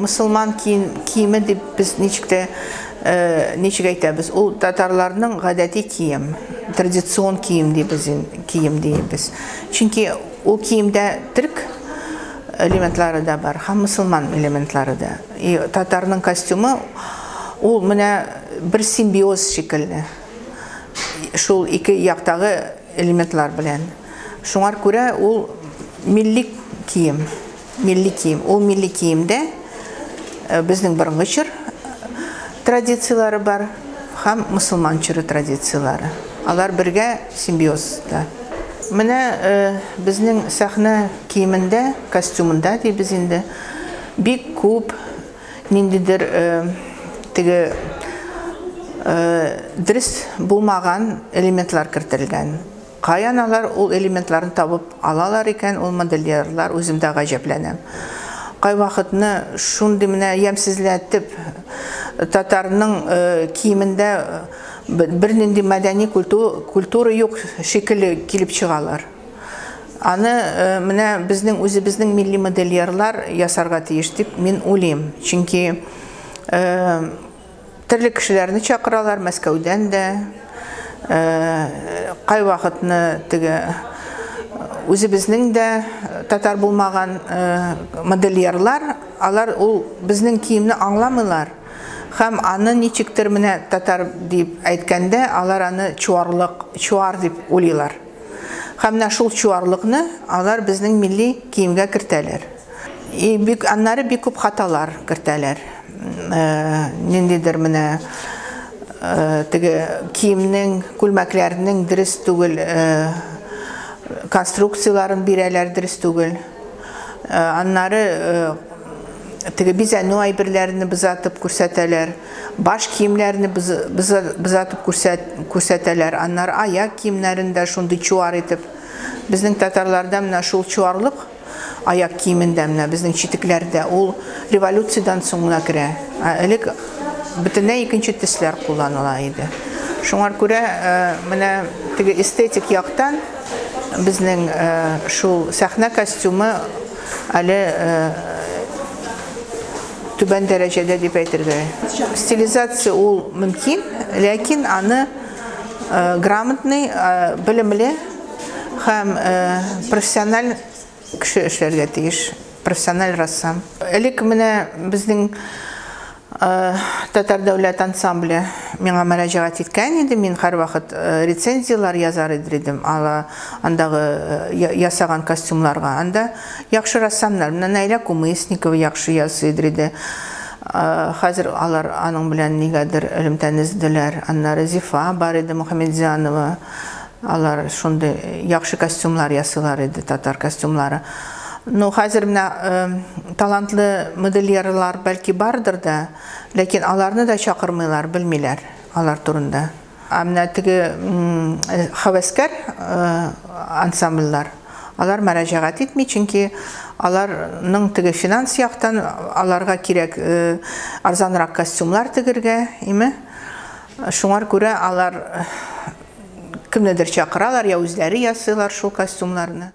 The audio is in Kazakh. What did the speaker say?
мұсылман киімі деп біз нечікті нечік айтабыз. Ол татарлардың ғадати киім традицион киім дейбіз киім дейбіз чүнки ол киімде түрк элементлары да бар һәм мұсылман элементлары да. И татарның костюмы ол менә бір симбиоз шикелле. Шул ике яктагы элементлар белән. Шуңар күрә ул милли кием милли кием ул милли киемдә безнең борынгы чор традициялары бар һәм мөселман чоры традициялары. Алар бергә симбиозда. Менә безнең сәхнә киемендә костюмында дибез инде бик күп ниндидер теге дөрес булмаган элементлар кертелгән каян алар ул элементларны табып алалар икән ул модельерлар үзем дә гаҗәпләнәм кай вакытны шундый менә ямсезләтеп татарның киемендә бер нинди мәдәни культура юк шикелле килеп чыгалар аны менә безнең үзебезнең милли модельерлар ясарга тиеш дип мин уйлыйм чөнки төрле кешеләрне чакыралар мәскәүдән дә кай вакытны теге үзебезнең дә татар булмаган модельерлар алар ул безнең киемне аңламыйлар һәм аны ничектер менә татар дип әйткәндә алар аны чуарлык чуар дип уйлыйлар һәм менә шул чуарлыкны алар безнең милли киемгә кертәләр и бик аннары бик күп хаталар кертәләр ниндидер менә теге киемнең күлмәкләрнең дөрес түгел konstruksiyaların birələrdir istəyil. Onları tigi bizə nuaybirlərini bizatıb kürsətələr, baş kiyimlərini bizatıb kürsətələr, onlar ayaq kiyimlərində şundu çuvar edib. Biznin tatarlarda mənə şul çuvarlıq ayaq kiyimində mənə, biznin çitiklərdə, ol revolüsiyadan sonuna girə. Əlik bütünə ikinci tislər kullanıla idi. Şunlar görə mənə tigi estetik yaxdan безнең шул сәхнә костюмы әле түбән дәрәҗәдә дип әйтергә стилизация ул мөмкин ләкин аны грамотный белемле һәм профессиональ кеше эшләргә тиеш профессиональ рассам. Элек менә безнең татар дәүләт ансамбле миңа мөрәҗәгать иткән иде мин һәрвакыт рецензиялар язар идем ала андагы ясаган костюмларга. Анда яхшы рассамнар менә Найля Кумысникова яхшы ясый иде. Хәзер алар аның белән нигәдер элемтән изделәр аннары Зифа бар иде Мөхәммәдҗанова алар шундый яхшы костюмлар ясыйлар иде татар костюмлары. Ну, хәзер менә талантлы модельерлар бәлки бардыр да, ләкин аларны да чакырмыйлар, белмиләр алар турында. Ә менә теге хәвәскәр ансамбльләр, алар мөрәҗәгать итми, чөнки аларның теге финанс яктан аларга кирәк арзанрак костюмлар тегергә, име? Шуңар күрә алар кемнедер чакыралар, я үзләре ясыйлар шул костюмнарны.